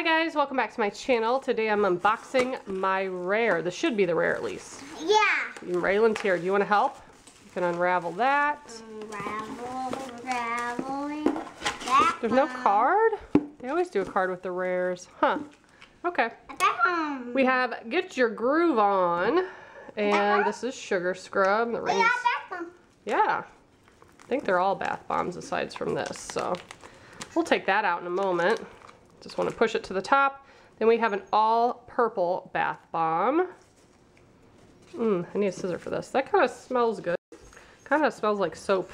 Hi guys, welcome back to my channel. Today I'm unboxing my rare. This should be the rare at least. Yeah. Raylan's here. Do you want to help? You can unravel that. Unravel, unraveling that There's no card? They always do a card with the rares. Huh. Okay. One. We have Get Your Groove On. And this is Sugar Scrub. The We rings. got that. Yeah. I think they're all bath bombs aside from this. So we'll take that out in a moment. Just want to push it to the top. Then we have an all purple bath bomb. Mmm, I need a scissor for this. That kind of smells good. Kind of smells like soap.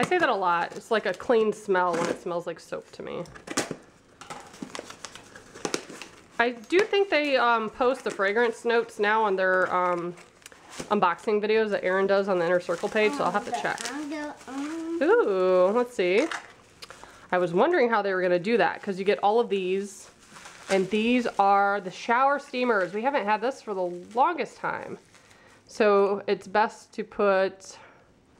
I say that a lot. It's like a clean smell when it smells like soap to me. I do think they um, post the fragrance notes now on their um, unboxing videos that Erin does on the Inner Circle page, so I'll have to check. I'm go- um, Ooh, let's see. I was wondering how they were gonna do that because you get all of these and these are the shower steamers. We haven't had this for the longest time. So it's best to put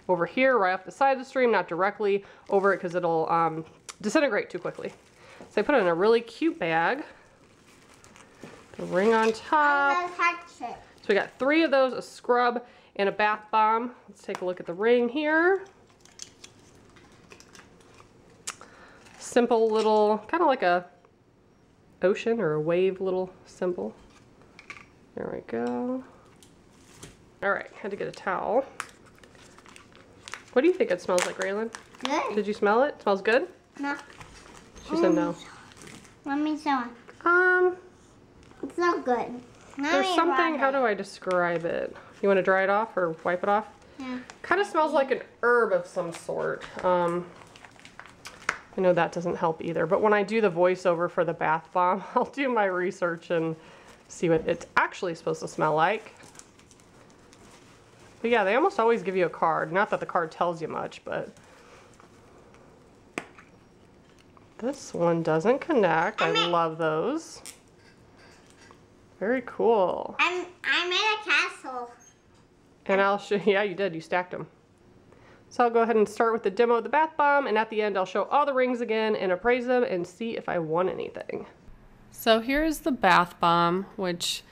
over here right off the side of the stream, not directly over it because it'll um, disintegrate too quickly. So I put it in a really cute bag. The ring on top. I'm gonna touch it. So we got three of those, a scrub and a bath bomb. Let's take a look at the ring here. Simple little, kind of like a ocean or a wave little symbol. There we go. All right, had to get a towel. What do you think it smells like, Raylan? Good. Did you smell it? smells good? No. She said no. Let me show it. Um, It's not good. Let there's something, how do I describe it? You want to dry it off or wipe it off? Yeah. Kind of smells like an herb of some sort. Um, I know that doesn't help either, but when I do the voiceover for the bath bomb, I'll do my research and see what it's actually supposed to smell like. But yeah, they almost always give you a card. Not that the card tells you much, but this one doesn't connect. I I love those. Very cool. I'm I made a castle. And I'll show, yeah, you did, you stacked them. So I'll go ahead and start with the demo of the bath bomb, and at the end I'll show all the rings again and appraise them and see if I won anything. So here's the bath bomb, which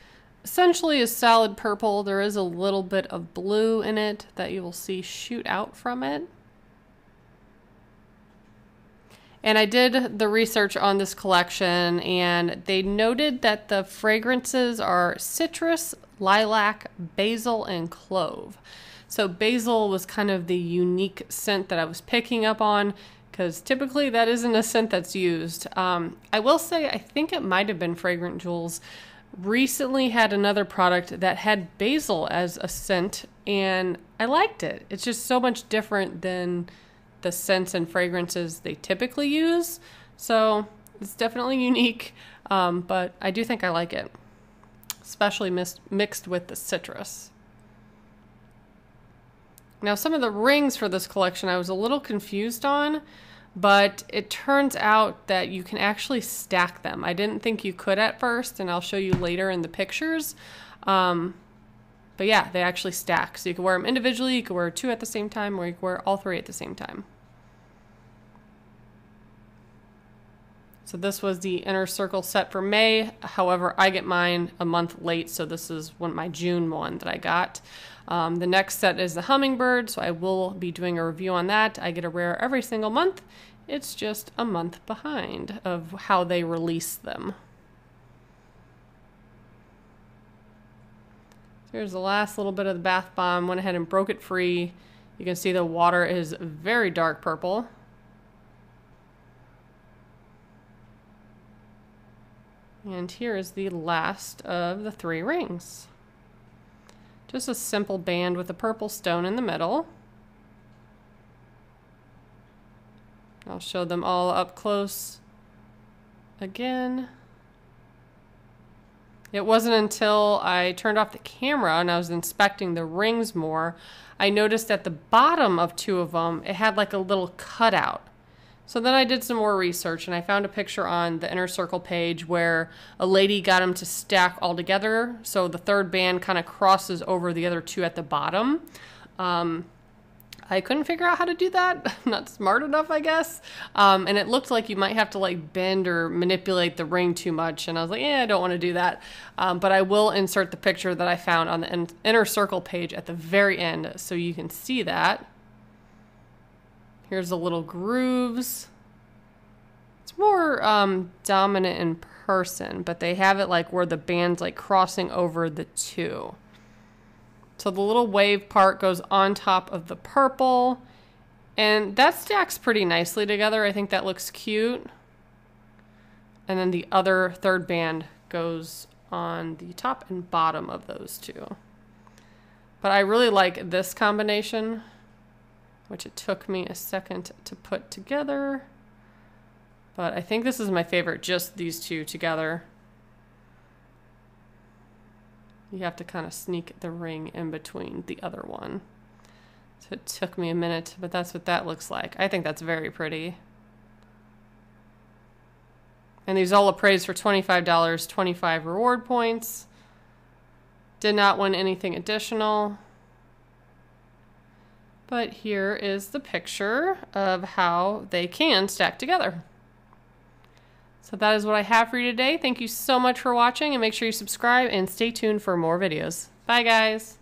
essentially is solid purple. There is a little bit of blue in it that you will see shoot out from it. And I did the research on this collection, and they noted that the fragrances are citrus, lilac, basil, and clove. So, basil was kind of the unique scent that I was picking up on because typically that isn't a scent that's used. Um, I will say, I think it might have been Fragrant Jewels recently had another product that had basil as a scent, and I liked it. It's just so much different than the scents and fragrances they typically use. So it's definitely unique, um, but I do think I like it, especially mis- mixed with the citrus. Now, some of the rings for this collection I was a little confused on, but it turns out that you can actually stack them. I didn't think you could at first, and I'll show you later in the pictures. Um, but yeah, they actually stack. So you can wear them individually, you can wear two at the same time, or you can wear all three at the same time. So this was the inner circle set for May. However, I get mine a month late, so this is one my June one that I got. Um, the next set is the hummingbird, so I will be doing a review on that. I get a rare every single month. It's just a month behind of how they release them. Here's the last little bit of the bath bomb. Went ahead and broke it free. You can see the water is very dark purple. And here is the last of the three rings. Just a simple band with a purple stone in the middle. I'll show them all up close again. It wasn't until I turned off the camera and I was inspecting the rings more, I noticed at the bottom of two of them, it had like a little cutout. So then I did some more research and I found a picture on the Inner Circle page where a lady got them to stack all together. So the third band kind of crosses over the other two at the bottom. Um, I couldn't figure out how to do that. I'm not smart enough, I guess. Um, and it looked like you might have to like bend or manipulate the ring too much. And I was like, yeah, I don't want to do that. Um, but I will insert the picture that I found on the in- inner circle page at the very end so you can see that. Here's the little grooves. It's more um, dominant in person, but they have it like where the band's like crossing over the two. So the little wave part goes on top of the purple. And that stacks pretty nicely together. I think that looks cute. And then the other third band goes on the top and bottom of those two. But I really like this combination, which it took me a second to put together. But I think this is my favorite, just these two together. You have to kind of sneak the ring in between the other one. So it took me a minute, but that's what that looks like. I think that's very pretty. And these all appraised for $25, 25 reward points. Did not win anything additional. But here is the picture of how they can stack together. So that is what I have for you today. Thank you so much for watching and make sure you subscribe and stay tuned for more videos. Bye guys.